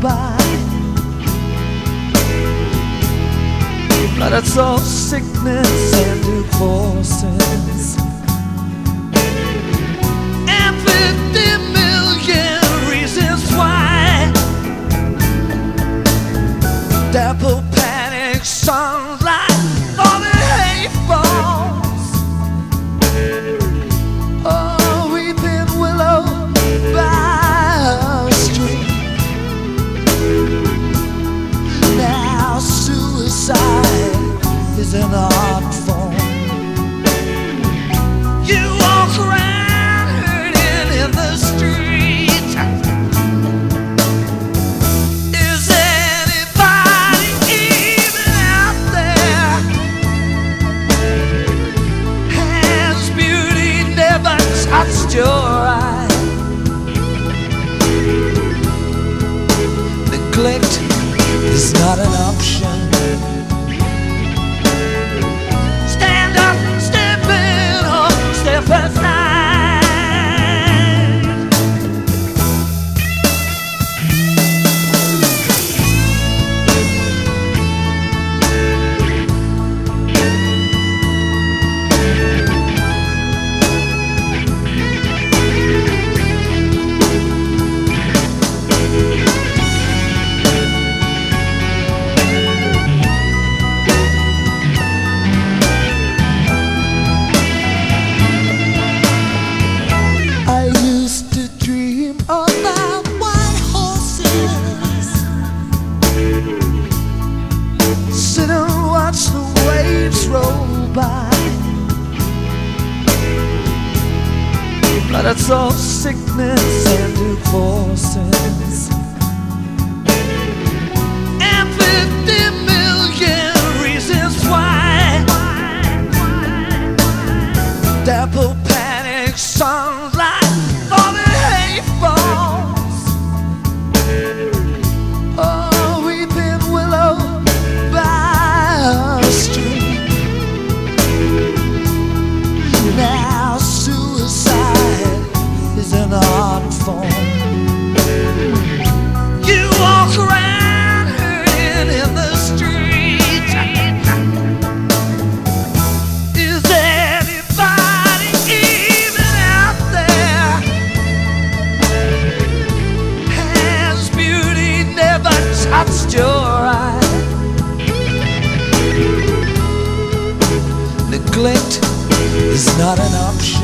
by Blood and soul sickness and divorces. 真的 roll by Flooded sickness and divorces. And 50 million reasons why. Double panic songs is not an option.